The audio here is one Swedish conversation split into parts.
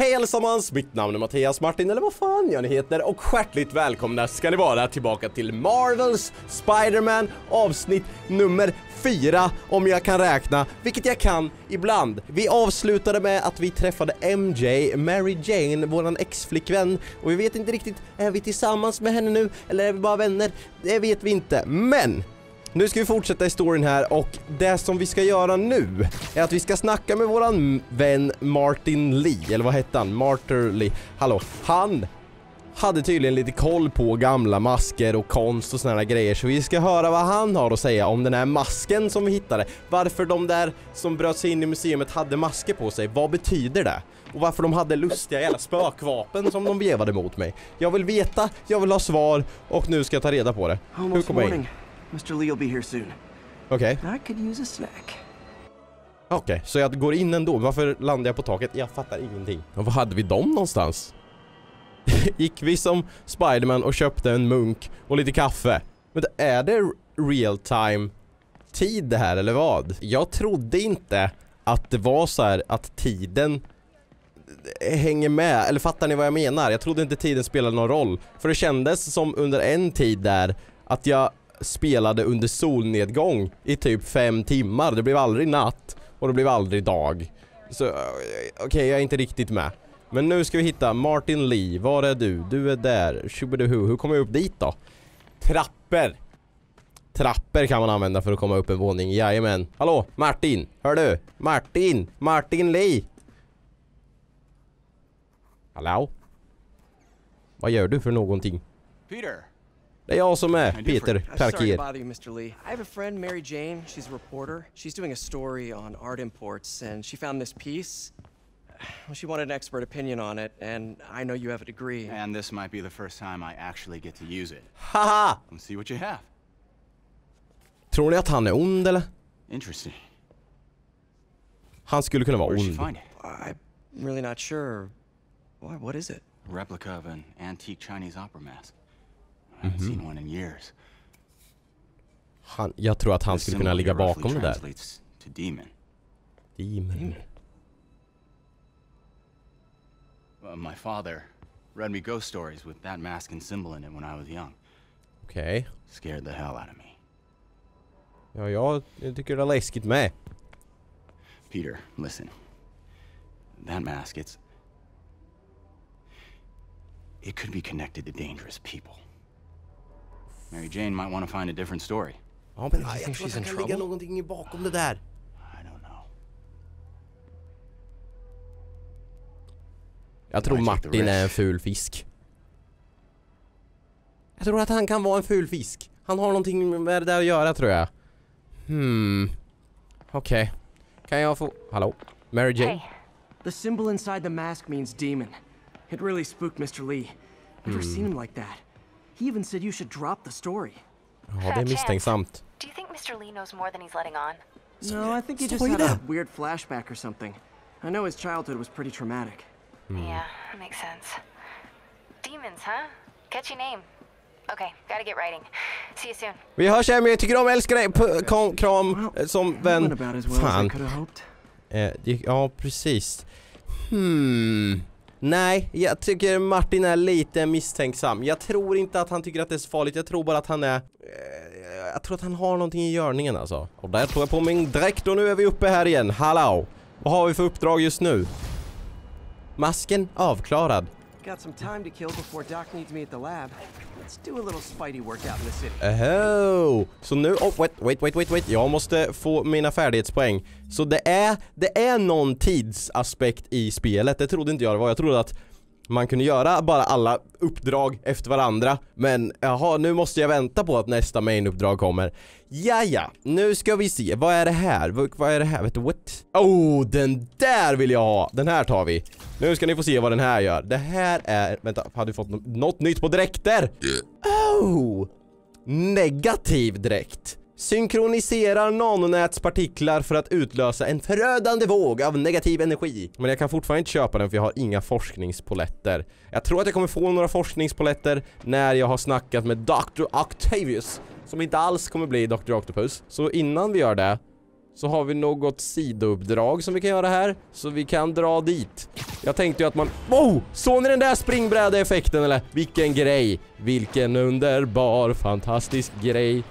Hej allesammans, mitt namn är Mattias Martin eller vad fan jag nu heter och hjärtligt välkomna ska ni vara tillbaka till Marvels Spider-Man avsnitt nummer 4 om jag kan räkna, vilket jag kan ibland. Vi avslutade med att vi träffade MJ, Mary Jane, våran ex-flickvän och vi vet inte riktigt, är vi tillsammans med henne nu eller är vi bara vänner? Det vet vi inte, men nu ska vi fortsätta i storyn här och det som vi ska göra nu är att vi ska snacka med våran vän Martin Lee, eller vad hette han? Martyr Lee. Hallå, han hade tydligen lite koll på gamla masker och konst och såna grejer så vi ska höra vad han har att säga om den här masken som vi hittade. Varför de där som bröt sig in i museet hade masker på sig, vad betyder det? Och varför de hade lustiga jävla spökvapen som de vevade mot mig. Jag vill veta, jag vill ha svar och nu ska jag ta reda på det. Hur kommer jag in? Mr. Lee will be here soon. Okej. I could use a snack. Okej, så jag går in ändå. Varför landar jag på taket? Jag fattar ingenting. Och var hade vi dem någonstans? Gick vi som Spiderman och köpte en munk och lite kaffe? Men är det real time tid det här eller vad? Jag trodde inte att det var så här att tiden hänger med, eller fattar ni vad jag menar? Jag trodde inte tiden spelade någon roll. För det kändes som under en tid där att jag spelade under solnedgång i typ fem timmar. Det blev aldrig natt och det blev aldrig dag. Så okej, okej, jag är inte riktigt med. Men nu ska vi hitta Martin Lee. Var är du? Du är där. Tjubiduhu. Hur kommer jag upp dit då? Trappor. Trappor kan man använda för att komma upp en våning. Jajamän. Hallå, Martin. Hör du? Martin. Martin Lee. Hallå? Vad gör du för någonting? Peter, Det är jag som är Peter får- I'm sorry to Parker. bother you, Mr. Lee. I have a friend, Mary Jane. She's a reporter. She's doing a story on art imports, and she found this piece. Well, she wanted an expert opinion on it, and I know you have a degree. and this might be the first time I actually get to use it. Haha! Let's see what you have. Tror ni att han är ond eller? Interesting. Han skulle kunna vara Where'd she ond. find? I'm really not sure. Why, what is it? A replica of an antique Chinese opera mask. I haven't seen mhm. one in years. Han, jag tror att han skulle kunna ligga bakom det där. demon. Demon. My father read me ghost stories with that mask and symbol in it when I was young. Okay. Scared the hell out of me. Ja, jag tycker det är läskigt med. Peter, listen. That mask, it's. It could be connected to dangerous people. Mary Jane might want to find a different story. Ja, men jag think tror att she's det in kan ligga trouble? någonting bakom det där. I don't know. Jag tror Martin är en ful fisk. Jag tror att han kan vara en ful fisk. Han har någonting med det där att göra tror jag. Hmm. Okej. Kan jag få... Hallå? Mary Jane? Hey, The symbol inside the mask means demon. It really spooked Mr. Lee. Never seen him like that. He even said you should drop the story. Ja, det är Fat misstänksamt. do you think Mr. Lee knows more than he's letting on? No, I think he just had a weird flashback or something. I know his childhood was pretty traumatic. Yeah, that makes sense. Demons, huh? Catchy name. Okay, gotta get writing. See you soon. Vi hörs hem, jag tycker om, älskar dig. P- Kram, kram eh, som vän. about as well as I Fan. could have hoped. Eh, ja, precis. Hmm. Nej, jag tycker Martin är lite misstänksam. Jag tror inte att han tycker att det är så farligt. Jag tror bara att han är... Eh, jag tror att han har någonting i görningen alltså. Och där tog jag på min dräkt och nu är vi uppe här igen. Hallå! Vad har vi för uppdrag just nu? Masken avklarad. Got some time to kill before Doc needs me at the lab. Let's do a little workout in the city. Oh, så nu, oh wait, wait, wait, wait, wait, jag måste få mina färdighetspoäng. Så det är, det är någon tidsaspekt i spelet, det trodde inte jag det var. Jag trodde att man kunde göra bara alla uppdrag efter varandra. Men jaha, nu måste jag vänta på att nästa main-uppdrag kommer. Ja, ja, nu ska vi se. Vad är det här? Vad, vad är det här? Vet du what? Oh, den där vill jag ha! Den här tar vi. Nu ska ni få se vad den här gör. Det här är... Vänta, hade vi fått nå- något nytt på dräkter? Oh! Negativ dräkt. Synkroniserar nanonätspartiklar för att utlösa en förödande våg av negativ energi. Men jag kan fortfarande inte köpa den för jag har inga forskningspoletter. Jag tror att jag kommer få några forskningspoletter när jag har snackat med Dr. Octavius. Som inte alls kommer bli Dr. Octopus. Så innan vi gör det så har vi något sidouppdrag som vi kan göra här. Så vi kan dra dit. Jag tänkte ju att man... Wow! Såg ni den där springbräde-effekten eller? Vilken grej! Vilken underbar, fantastisk grej.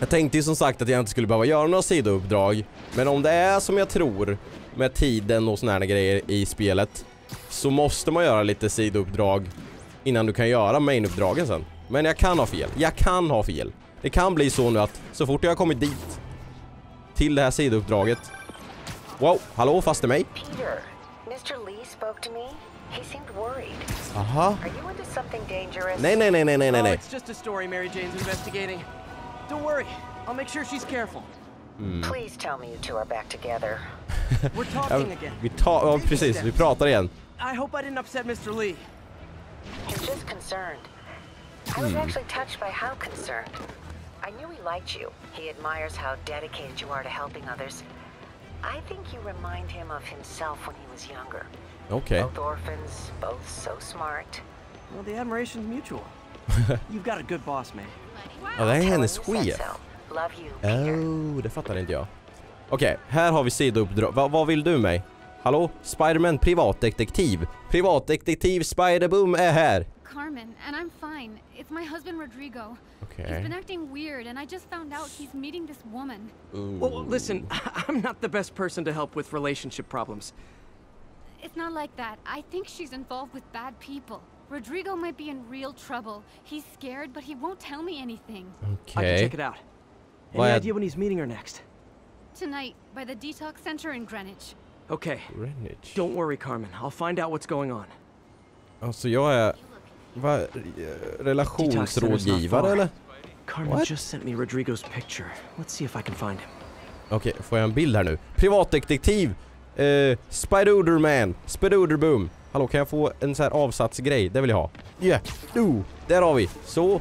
Jag tänkte ju som sagt att jag inte skulle behöva göra några sidouppdrag. Men om det är som jag tror med tiden och såna här grejer i spelet så måste man göra lite sidouppdrag innan du kan göra mainuppdragen sen. Men jag kan ha fel. Jag kan ha fel. Det kan bli så nu att så fort jag har kommit dit till det här sidouppdraget Wow, hallå faste mig? Peter, Mr. Lee spoke to me. He seemed worried. Aha. Are you into something dangerous? Nej, nej, nej, nej, nej, nej, Oh, it's just a story Mary Jane's investigating. Don't worry, I'll make sure she's careful. Hmm. Please tell me you two are back together. We're talking again. vi tar, ja precis, vi pratar igen. I hope I didn't upset Mr. Lee. He's just concerned. I was hmm. actually touched by how concerned. I knew he liked you. He admires how dedicated you are to helping others. I think you remind him of himself when he was younger. Okay. Both orphans, both so smart. Well, the admiration's mutual. You've got a good boss, man. Ja, det här är hennes chef. Oh, det fattar inte jag. Okej, här har vi sidouppdrag. Va, vad vill du mig? Hallå? Spiderman privatdetektiv. Privatdetektiv Spiderboom är här. Carmen, and I'm fine. It's my husband Rodrigo. He's Okej. been acting weird, and I just found out he's meeting this woman. Well, listen, I'm not the best person to help with relationship problems. It's not like that. I think she's involved with bad people. Rodrigo might be in real trouble. He's scared, but he won't tell me anything. I can check it out. Any Vad är- idea when he's meeting her next? Tonight, by the detox center in Greenwich. Okay, Greenwich. don't worry, Carmen. I'll find out what's going on. Alltså jag är... Va, eh, relationsrådgivare eller? Carmen What? just sent me Rodrigo's picture. Let's see if I can find him. Okej, får jag en bild här nu? Privatdetektiv! Eh, Spiderman! Spiderboom! Hallå, kan jag få en sån här avsatsgrej? Det vill jag ha. Yeah! Oh, där har vi! Så.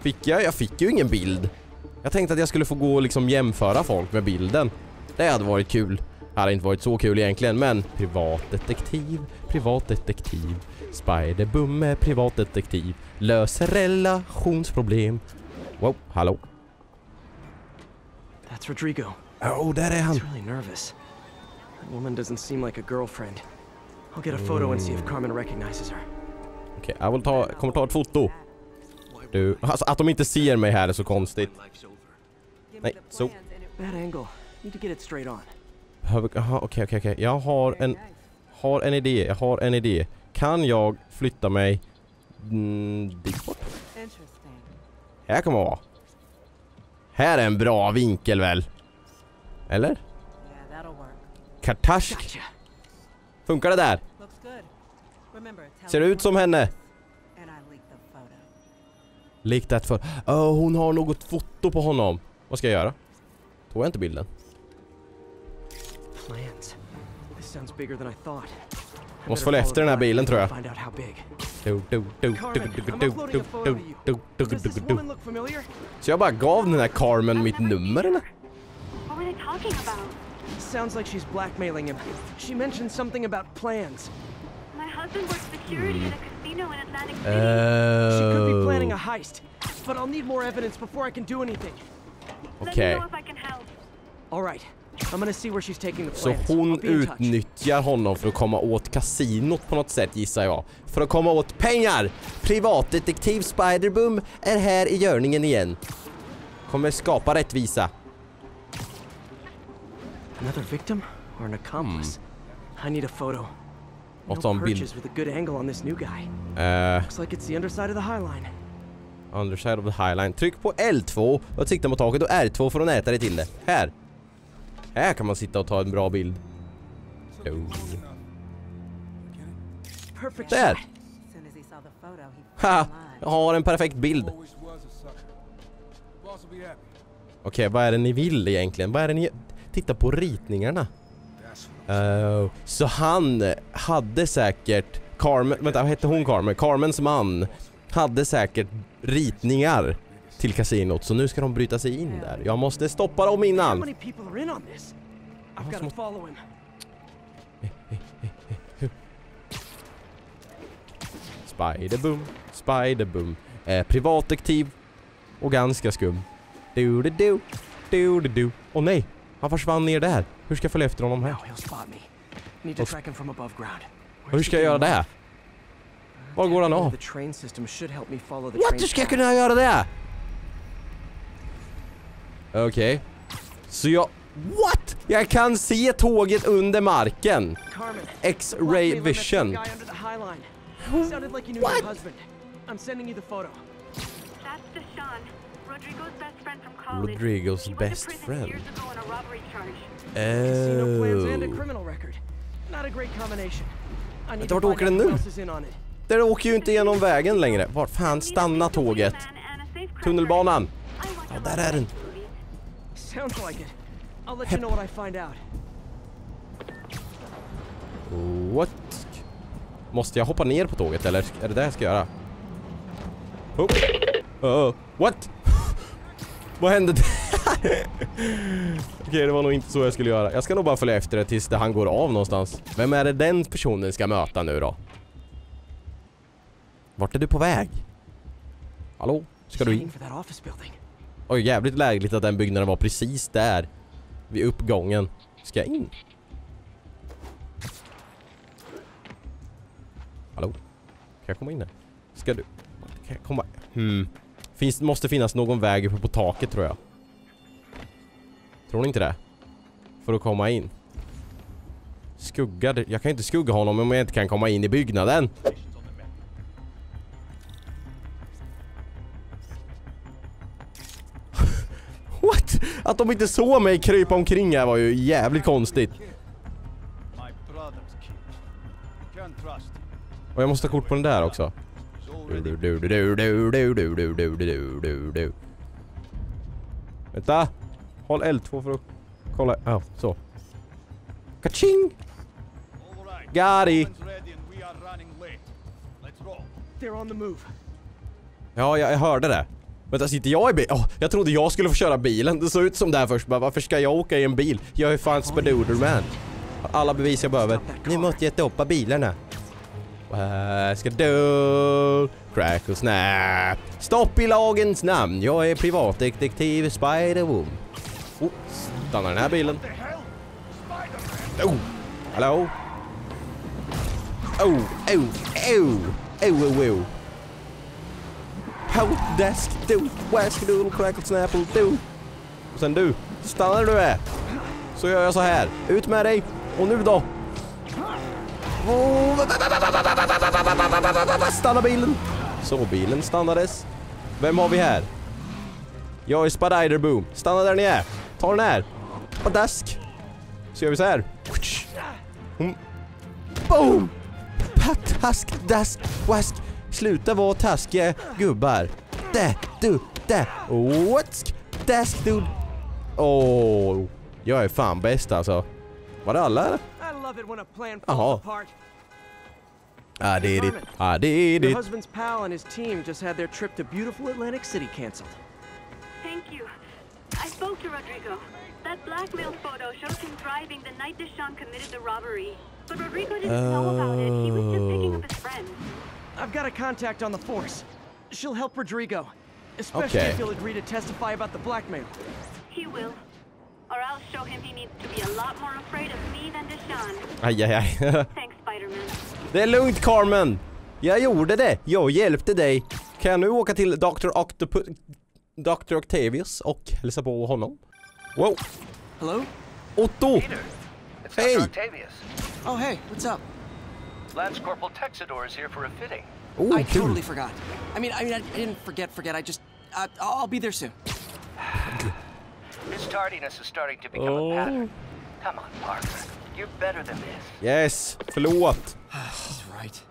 Fick jag? Jag fick ju ingen bild. Jag tänkte att jag skulle få gå och liksom jämföra folk med bilden. Det hade varit kul. Det hade inte varit så kul egentligen, men privatdetektiv, privatdetektiv. Spiderboom är privatdetektiv. Löser relationsproblem. Wow, hallå? That's Rodrigo. Oh, där är han! He's really nervous. That woman doesn't seem like a girlfriend. I'll get a photo and see if Carmen recognizes her. Okej, jag vill ta, kommer ta ett foto. Du, alltså att de inte ser mig här är så konstigt. Nej, så. Bad angle. Need to get it straight on. Jaha, okej, okej, okej. Jag har en, har en idé, jag har en idé. Kan jag flytta mig mm, dit bort? Här kommer jag vara. Här är en bra vinkel väl? Eller? Kartask? Funkar det där? Ser det ut som henne? Likt det för... Oh, hon har något foto på honom. Vad ska jag göra? Tog jag inte bilden? Måste följa efter den här bilen, tror jag. Så jag bara gav den här Carmen mitt nummer eller? Sounds like she's blackmailing him. She mentioned something about plans. My husband works security at a casino in Atlantic City. She could be planning a Oh. heist, but I'll need more evidence before I can do anything. Okej. I can help. All right, I'm gonna see where she's taking the Så plans. hon in touch. utnyttjar honom för att komma åt kasinot på något sätt gissar jag. För att komma åt pengar! Privatdetektiv Spiderboom är här i görningen igen. Kommer skapa rättvisa. Another victim or an accomplice? I need a photo. Ha No en bild. purchase with a good angle on this new guy. Eh, Looks like it's the underside of the High Line. underside of the highline. Tryck på L2 och sikta mot taket och R2 för att näta dig till det. Här. Här kan man sitta och ta en bra bild. Perfect Där! Ha! Jag har en perfekt bild. Okej, vad är det ni vill egentligen? Vad är det ni... Titta på ritningarna. Oh, så han hade säkert... Carmen... Vänta, vad hette hon Carmen? Carmens man hade säkert ritningar till kasinot, så nu ska de bryta sig in där. Jag måste stoppa dem innan. follow him. Spiderboom, Spiderboom. Eh, privatdetektiv och ganska skum. Du, du. Åh nej! Han försvann ner där. Hur ska jag följa efter honom här? Och hur ska jag göra det? Var går han av? What? Hur ska jag kunna göra det? Okej. Okay. Så jag... What? Jag kan se tåget under marken. X-ray vision. What? Rodrigo's best friend. Oh. Vart åker den nu? Där åker ju inte genom vägen längre. Vart fan stanna tåget? Tunnelbanan. Ja, där är den. Hepp. What? Måste jag hoppa ner på tåget eller är det det jag ska göra? Oh. Uh, what? Vad hände där? Okej, det var nog inte så jag skulle göra. Jag ska nog bara följa efter det tills det han går av någonstans. Vem är det den personen ska möta nu då? Vart är du på väg? Hallå? Ska du in? Oj, jävligt lägligt att den byggnaden var precis där. Vid uppgången. Ska jag in? Hallå? Kan jag komma in här? Ska du? Kan jag komma? Hmm. Finns, måste finnas någon väg uppe på taket tror jag. Tror ni inte det? För att komma in. Skugga, det- jag kan inte skugga honom om jag inte kan komma in i byggnaden. What? Att de inte såg mig krypa omkring här var ju jävligt konstigt. Och jag måste ha kort på den där också. Vänta! Håll L2 för att kolla. Ja, så. Kaching! move. Ja, jag, jag hörde det. Vänta, sitter jag i bil? Oh, jag trodde jag skulle få köra bilen. Det såg ut som det här först. Bara, varför ska jag åka i en bil? Jag är fan Spadoodle-man. Alla bevis jag behöver. Ni måste ge stoppa bilarna. Vad ska du? Crack och snap. Stopp i lagens namn. Jag är privatdetektiv Spiderwoman. Oh, stannar den här bilen. Oh, hallå? Oh, oh, oh, oh, oh, oh. Help, desk do, wask doodle crackle snapple do. Och sen du, stannar du är. Så gör jag så här. Ut med dig. Och nu då? Oh, Stanna bilen. Så bilen stannades. Vem har vi här? Jag är Spiderboom. Stanna där ni är. Ta den här. På desk. Så gör vi så här. Mm. Boom! Task, dask, wask. Sluta vara taskiga gubbar. Där, du, där. What? Dask, du. Åh, oh, jag är fan bäst alltså. Var det alla eller? I love it when a plan falls Jaha. apart. I did it. I did Your it. husband's pal and his team just had their trip to beautiful Atlantic City canceled. Thank you. I spoke to Rodrigo. That blackmail photo shows him driving the night Deshaun committed the robbery. But Rodrigo didn't know about it. He was just picking up his oh. friend. I've got a contact on the force. She'll help Rodrigo. Especially Okay. if he'll agree to testify about the blackmail. He will. Or I'll show him he needs to be a lot more afraid of me than Deshaun. Aj, aj, aj. Thanks, Spider-Man. Det är lugnt Carmen. Jag gjorde det. Jag hjälpte dig. Kan jag nu åka till Dr. Octopus... Dr. Octavius och hälsa på honom? Wow. Hello? Otto! Hey. Dr. Octavius. Oh, hey, what's up? Lance Corporal Texador is here for a fitting. Oh, I kul. totally forgot. I mean, I mean, I didn't forget, forget. I just, uh, I'll be there soon. His tardiness is starting to become Oh. a pattern. Come on, Parker. Yes, förlåt. Right.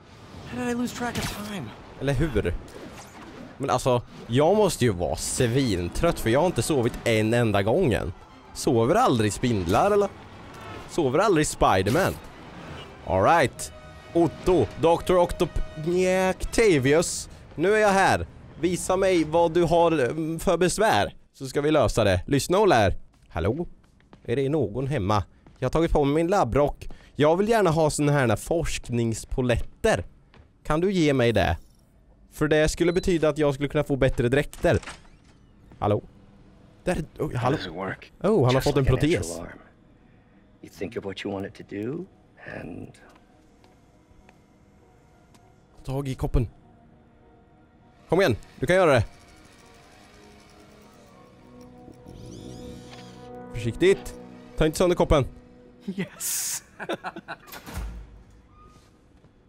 How did I lose track of time? Eller hur? Men alltså, jag måste ju vara svintrött för jag har inte sovit en enda gången. Sover aldrig spindlar eller? Sover aldrig Spiderman? Alright. Otto, Dr. Octop... Octavius. Nu är jag här. Visa mig vad du har mm, för besvär. Så ska vi lösa det. Lyssna och lär. Hallå? Är det någon hemma? Jag har tagit på mig min labbrock. Jag vill gärna ha såna här forskningspoletter. Kan du ge mig det? För det skulle betyda att jag skulle kunna få bättre dräkter. Hallå? Där, oh, hallå? Oh, han har fått en protes. You think of what you want it to do, and Ta tag i koppen. Kom igen, du kan göra det. Försiktigt. Ta inte sönder koppen. Yes.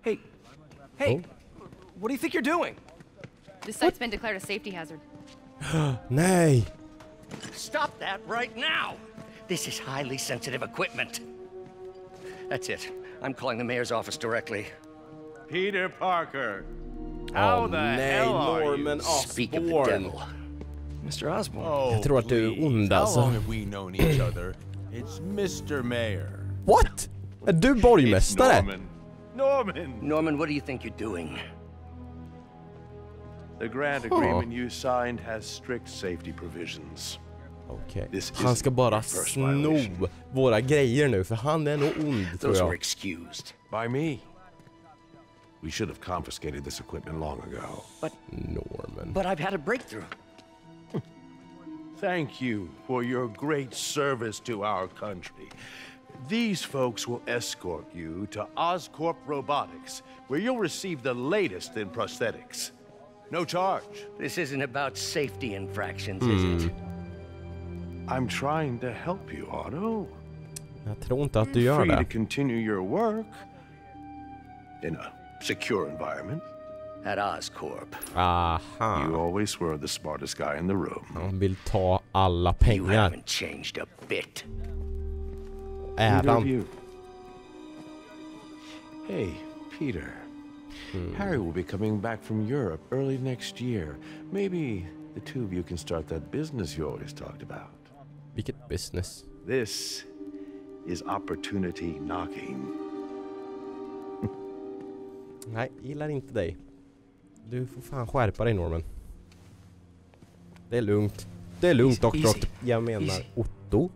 hey, hey, Oh. what do you think you're doing? This site's been declared a safety hazard. Nay. stop that right now! This is highly sensitive equipment. That's it. I'm calling the mayor's office directly. Peter Parker. Åh How the nej, hell are you? Norman Speak of the devil. Mr. Osborn. Oh, Jag tror att du är please. ond, How long have we known each other? It's Mr. Mayor. What? Är du It's borgmästare? Norman. Norman! Norman, what do you think you're doing? The grant agreement you signed has strict safety provisions. Okej. This Han ska isn't bara your first sno violation. våra grejer nu för han är nog ond tror Those were jag. excused. By me. We should have confiscated this equipment long ago. But Norman. But I've had a breakthrough. Thank you for your great service to our country. These folks will escort you to Oscorp Robotics, where you'll receive the latest in prosthetics. No charge. This isn't about safety infractions, is hmm. it? I'm trying to help you, Otto. Jag tror inte att du You're gör free to continue your work in a secure environment. At Oscorp. You always were the smartest guy in the room. Han vill ta alla You haven't changed a bit. Neither of you. Hey, Peter. Hmm. Harry will be coming back from Europe early next year. Maybe the two of you can start that business you always talked about. Vilket business. This is opportunity knocking. Nej, gillar inte dig. Du får fan skärpa dig Norman. Det är lugnt. Det är lugnt Easy, Jag menar Easy. Otto.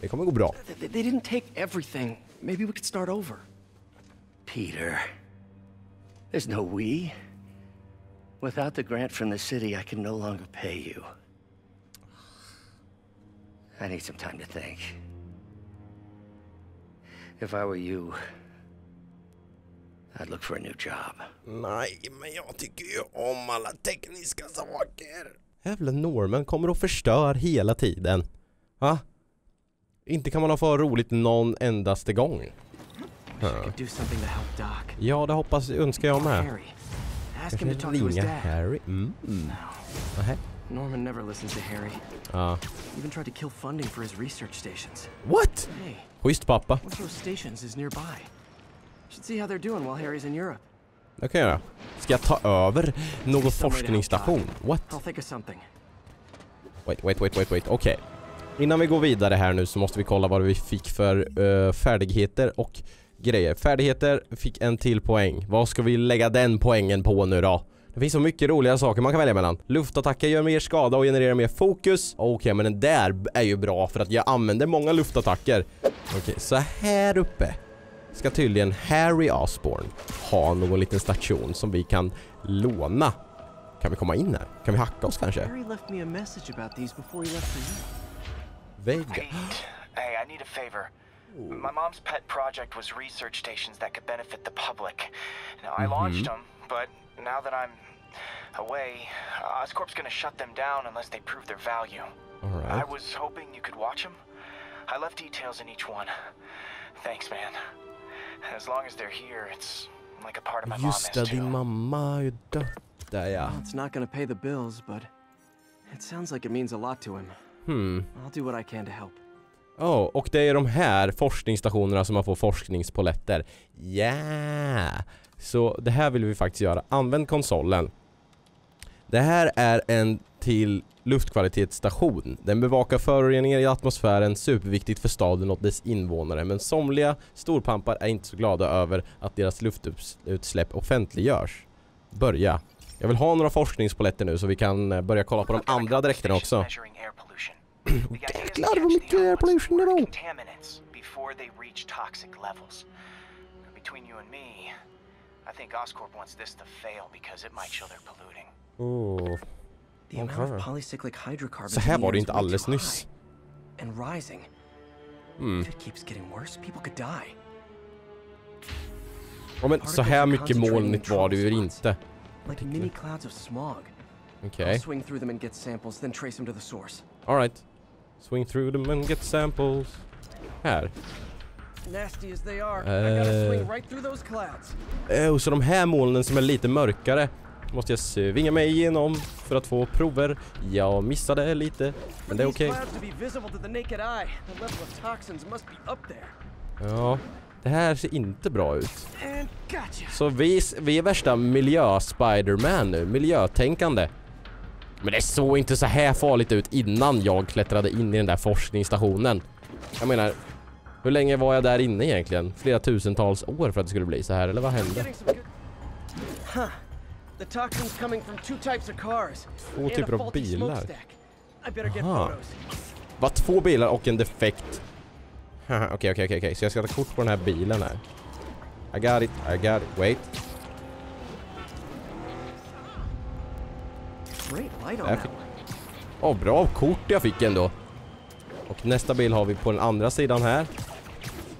Det kommer gå bra. They, they didn't take everything. Maybe we could start over. Peter. There's no we. Without the grant from the city, I can no longer pay you. I need some time to think. If I were you, I'd look for a new job. Nej, men jag tycker ju om alla tekniska saker. Jävla Norman kommer och förstör hela tiden. Va? Inte kan man ha för roligt någon endaste gång. I could do something to help Doc. Ja, det hoppas, önskar jag med. Harry. Ask Jag him to kan talk to his ringa dad. Harry. Mm. mm. Norman never listens to Harry. Ja. Even tried to kill funding for his research stations. What? Hey, Schysst pappa. one of those stations is nearby. Det kan jag göra. Ska jag ta över någon forskningsstation? What? Wait, wait, wait, wait, wait. Okej. Innan vi går vidare här nu så måste vi kolla vad vi fick för eh, färdigheter och grejer. Färdigheter fick en till poäng. Vad ska vi lägga den poängen på nu då? Det finns så mycket roliga saker man kan välja mellan. Luftattacker gör mer skada och genererar mer fokus. Okej, men den där är ju bra för att jag använder många luftattacker. Okej, så här uppe ska tydligen Harry Osborn ha någon liten station som vi kan låna. Kan vi komma in här? Kan vi hacka oss kanske? Harry left me a message about these before he left for you. Vägg. Pete, hey, I need a favor. My mom's pet project was research stations that could benefit the public. Now, I mm-hmm. launched them, but now that I'm away, Oscorp's gonna shut them down unless they prove their value. All right. I was hoping you could watch them. I left details in each one. Thanks, man. As long as they're here, it's like a part of my mom Just is din mamma är ju dött. Där ja. Well, it's not gonna pay the bills, but it sounds like it means a lot to him. Hmm. I'll do what I can to help. Oh, och det är de här forskningsstationerna som man får forskningspoletter. Yeah! Så det här vill vi faktiskt göra. Använd konsolen. Det här är en till luftkvalitetsstation. Den bevakar föroreningar i atmosfären, superviktigt för staden och dess invånare. Men somliga storpampar är inte så glada över att deras luftutsläpp offentliggörs. Börja. Jag vill ha några forskningspoletter nu så vi kan eh, börja kolla på de andra dräkterna också. Jäklar vad mycket air pollution det var. Between you and me, I think Oscorp wants this to fail because it might show they're polluting. Oh. Så här var det inte alldeles nyss. high And rising. Mm. If it keeps getting worse, people could die. Ja men så här mycket molnigt var det ju inte. Okej. I'll swing through them and get samples, then trace them to the source. Alright. Swing through them and get samples. Här. Nasty as they are, I gotta Eh. swing right through those clouds. Oh, så de här molnen som är lite mörkare måste jag svinga mig igenom för att få prover. Jag missade lite, men det är okej. there. Ja, det här ser inte bra ut. Så vi, vi är värsta miljö-Spiderman nu, miljötänkande. Men det såg inte så här farligt ut innan jag klättrade in i den där forskningsstationen. Jag menar, hur länge var jag där inne egentligen? Flera tusentals år för att det skulle bli så här, eller vad hände? The toxins coming from two types of cars. Två typer av bilar. Aha. Var två bilar och en defekt. Okej, okej, okej. Så jag ska ta kort på den här bilen här. I got it, I got it. Wait. Fick... Åh, bra kort jag fick ändå. Och nästa bil har vi på den andra sidan här.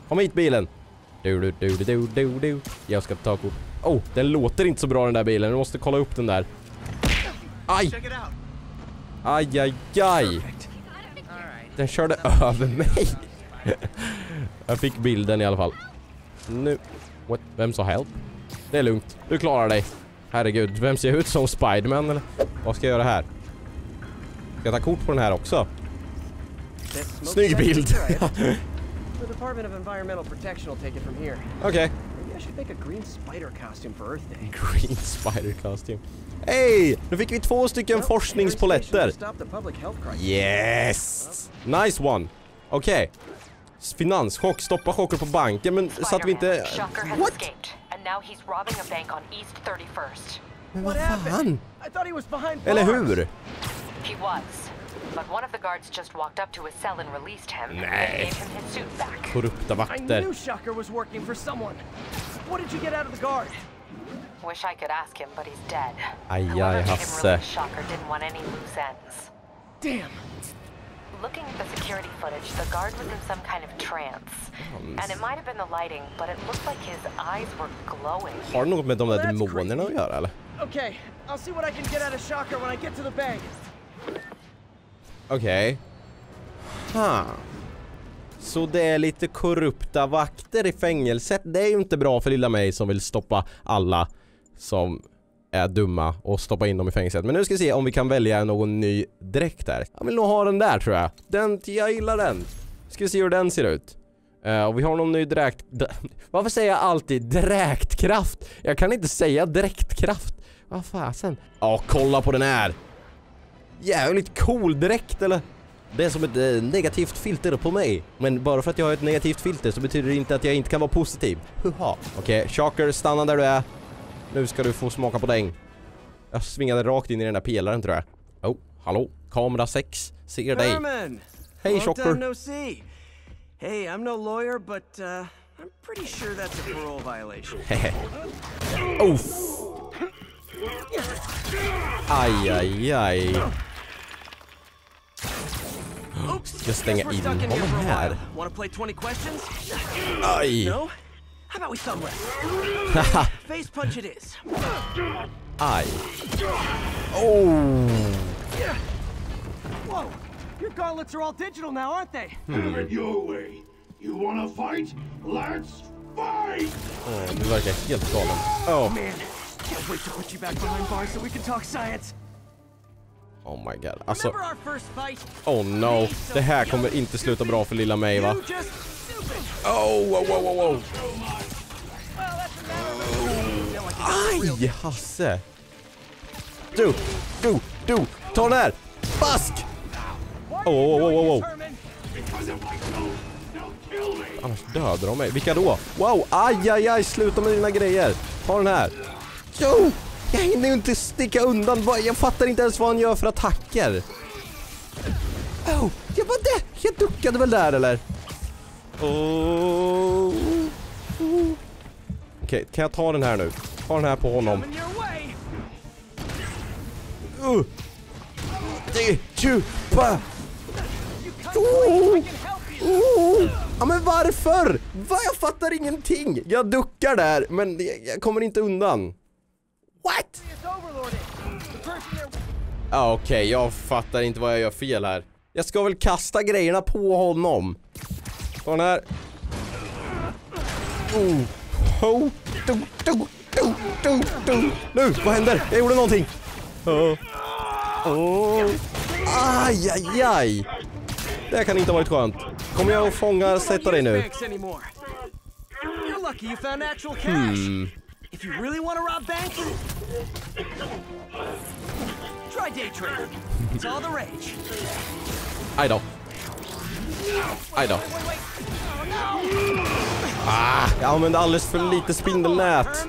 Kom hit bilen! Du, du, du, du, du, du. Jag ska ta kort. Oh, den låter inte så bra den där bilen. Jag måste kolla upp den där. Aj! Aj, aj, aj! Den körde över mig. jag fick bilden i alla fall. Nu... What? Vem sa help? Det är lugnt. Du klarar dig. Herregud, vem ser ut som Spiderman eller? Vad ska jag göra här? Ska jag ta kort på den här också? Snygg bild. Okej. I should make a green spider costume for Earth Day. Green spider costume. Hej! Nu fick vi två stycken forskningspoletter. Health crisis. Yes! Nice one. Okej. Finanschock. Stoppa chocker på banken men så att vi inte... What? escaped, and now he's robbing a bank on East 31st. Men vad fan? Eller hur? He was, but one of the guards just walked up to his cell and released him. Nej. And gave him his suit back. Korrupta I knew Shocker was working for someone. What did you get out of the guard? Wish I could ask him, but he's dead. Aj, aj, Whoever gave him Hasse. Shocker didn't want any loose ends. Damn. Looking at the security footage, the guard was in some kind of trance. And it might have been the lighting, but it looked like his eyes were glowing. Har det något med de där Well, that's demonerna att göra eller? Okay, I'll see what I can get out of Shocker when I get to the bank. Okej. Ha. Så det är lite korrupta vakter i fängelset. Det är ju inte bra för lilla mig som vill stoppa alla som är dumma och stoppa in dem i fängelset. Men nu ska vi se om vi kan välja någon ny dräkt där. Jag vill nog ha den där tror jag. Den, jag gillar den. Ska vi se hur den ser ut. Uh, och vi har någon ny dräkt... Varför säger jag alltid dräktkraft? Jag kan inte säga dräktkraft. Vad fasen? Ja, kolla på den här. Jävligt cool dräkt eller? Det är som ett eh, negativt filter på mig. Men bara för att jag har ett negativt filter så betyder det inte att jag inte kan vara positiv. Huha. Okej, Shocker, stanna där du är. Nu ska du få smaka på däng. Jag svingade rakt in i den där pelaren tror jag. Oh, hallå? Kamera 6 ser dig. Hej Shocker. no. Hey, I'm no lawyer, but uh, I'm pretty sure that's a parole violation. Uff. Aj, aj, aj. Ska jag stänga We're in stuck in here honom for a här? while. Wanna play 20 questions? Aj. No? How about we thumb wrestle? Haha. Face punch it is. Aj. Oh. Yeah. Whoa! Your gauntlets are all digital now, aren't they? Hmm. your way. You wanna fight? Let's fight! Åh, du verkar helt galen. Oh. Man, can't wait to put you back behind bars so we can talk science. Oh my god. Alltså, oh no. Det här kommer inte sluta bra för lilla mig va? Oh, wow, wow, wow, wow. Aj, Hasse. Du, du, du. Ta den här. Bask! Oh, oh, oh, oh, oh. Annars dödar de mig. Vilka då? Wow, aj, aj, aj. Sluta med dina grejer. Ta den här. Jo! Jag hinner ju inte sticka undan. Jag fattar inte ens vad han gör för attacker. Oh, jag var det. Jag duckade väl där eller? Oh. Okej, kan jag ta den här nu? Ta den här på honom. Uh. Det. Oh, oh. Ja men varför? Va? Jag fattar ingenting. Jag duckar där, men jag kommer inte undan. What? Ja okej, jag fattar inte vad jag gör fel här. Jag ska väl kasta grejerna på honom. Ta den här. Oh. Oh. Du, du, du, du, du. Nu, vad händer? Jag gjorde någonting. Oh. Oh. Aj, aj, aj. Det kan inte ha varit skönt. Kommer jag att fånga sätta dig nu? Hmm. If you really want to rob banks, try day trading. It's all the rage. Aj då. Aj då. Ah, jag använde alldeles för lite spindelnät.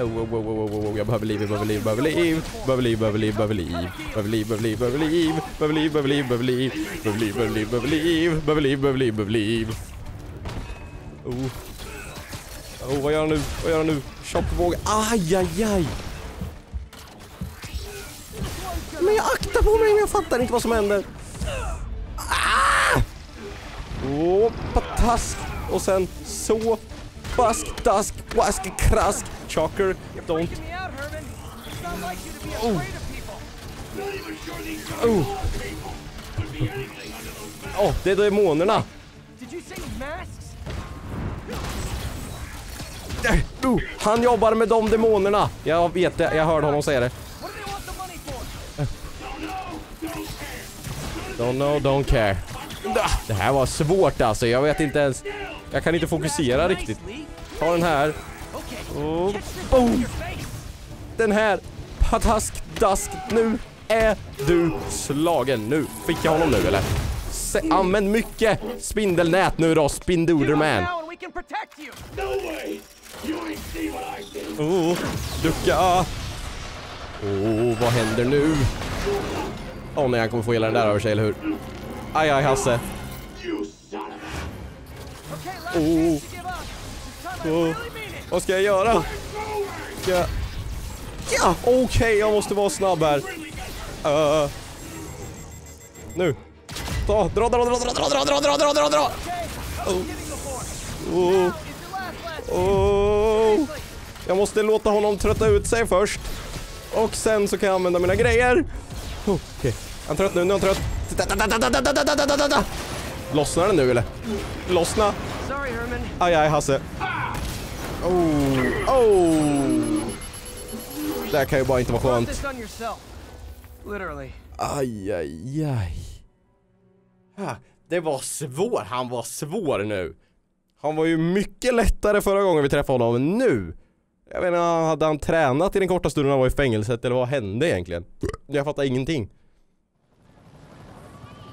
Oh, oh, oh, oh, oh, oh, jag behöver liv, jag behöver liv, behöver liv, behöver liv, behöver liv, behöver liv, behöver liv, behöver liv, behöver liv, behöver liv, behöver liv, behöver liv, behöver liv, behöver liv, behöver liv, behöver liv, behöver liv, behöver liv. Oh. Oh, vad gör han nu? Vad gör han nu? Chockvåg. Aj, aj, aj. Men jag aktar på mig, men jag fattar inte vad som händer. Ah! Åh, patask. Och sen så. Bask, dask, wask, krask. Chocker, don't. Oh. Oh. Åh, oh, det är demonerna. Oh, han jobbar med de demonerna. Jag vet det, jag hörde honom säga det. Don't know, don't care. Det här var svårt alltså, jag vet inte ens. Jag kan inte fokusera riktigt. Ta den här. Och boom! Den här. Patask, dask. Nu är du slagen. Nu fick jag honom nu eller? Se, använd mycket spindelnät nu då, Spinduderman. No way! Oh, ducka! Oh, vad händer nu? Åh oh, nej, han kommer få hela den där över sig, eller hur? Aj, aj, Hasse. Oh. Oh. Vad ska jag göra? Ska jag... Ja, okej, jag måste vara snabb här. Uh. Nu. Ta, dra, dra, dra, dra, dra, dra, dra, dra, dra, dra, dra. Oh. Oh. Oh. Jag måste låta honom trötta ut sig först. Och sen så kan jag använda mina grejer. Oh, Okej, okay. han är trött nu, nu är han trött. Lossnar den nu eller? Lossna. Aj, aj, Hasse. Oh, oh. Det här kan ju bara inte vara skönt. Aj, aj, aj. Det var svår, han var svår nu. Han var ju mycket lättare förra gången vi träffade honom, men nu. Jag vet inte, hade han tränat i den korta stunden han var i fängelset eller vad hände egentligen? Jag fattar ingenting.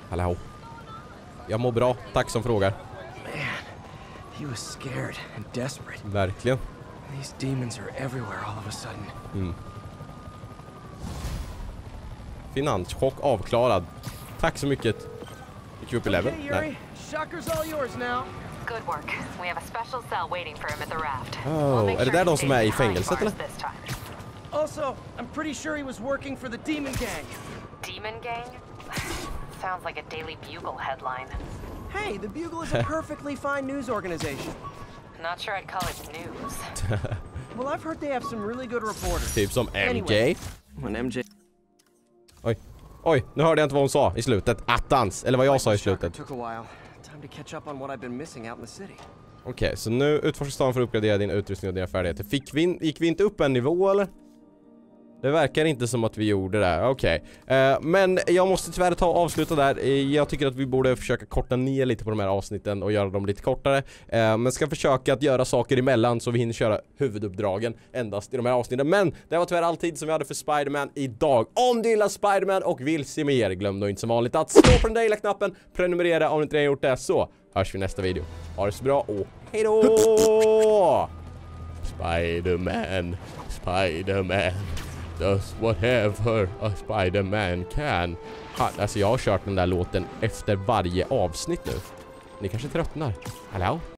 Hallå. Jag mår bra, tack som frågar. He was scared and desperate. Verkligen. These demons are everywhere all of a sudden. Mm. Finanschock avklarad. Tack så mycket. Gick vi upp i level? Okay, Nej. Yuri. Shocker's all yours now. Good work. We have a special cell waiting for him at the raft. Oh, är det där de som är i fängelset eller? This time. Also, I'm pretty sure he was working for the demon gang. Demon Gang? Sounds like a Daily Bugle headline. Hey, the Bugle is a perfectly fine news organization. Not sure I'd call it news. Well, I've heard they have some really good reporters. Typ som MJ. Anyway, when MJ Oj. Oj, nu hörde jag inte vad hon sa i slutet. Attans, eller vad jag sa i slutet. Okej, okay, så nu utforskar stan för att uppgradera din utrustning och dina färdigheter. Fick vi, gick vi inte upp en nivå eller? Det verkar inte som att vi gjorde det, okej. Eh, men jag måste tyvärr ta och avsluta där. Eh, jag tycker att vi borde försöka korta ner lite på de här avsnitten och göra dem lite kortare. Uh, men ska försöka att göra saker emellan så vi hinner köra huvuduppdragen endast i de här avsnitten. Men det var tyvärr all tid som vi hade för Spiderman idag. Om du gillar Spiderman och vill se mer, glöm då inte som vanligt att slå på den där lilla knappen, prenumerera om du inte redan gjort det, så hörs vi i nästa video. Ha det så bra och hejdå! Spiderman, Spiderman does whatever a Spiderman can. Ha, alltså jag har kört den där låten efter varje avsnitt nu. Ni kanske tröttnar? Hallå?